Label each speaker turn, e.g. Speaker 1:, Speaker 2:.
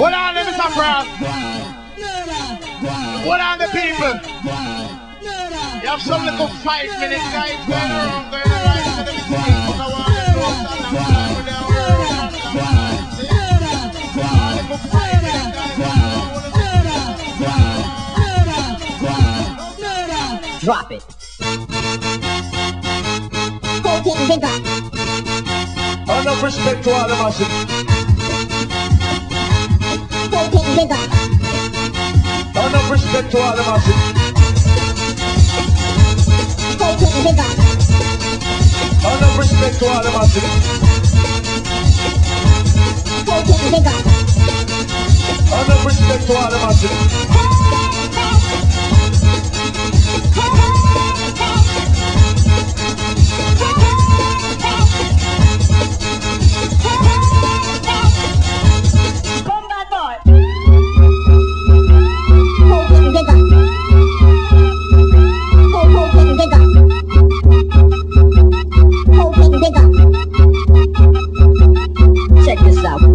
Speaker 1: What on? What on the people? You have some little five minute around.
Speaker 2: Drop it. Cocaine bigger.
Speaker 1: Enough respect to all the masses. Enough respect to all the masses. Enough respect to all the masses. Enough respect to all the masses. this out.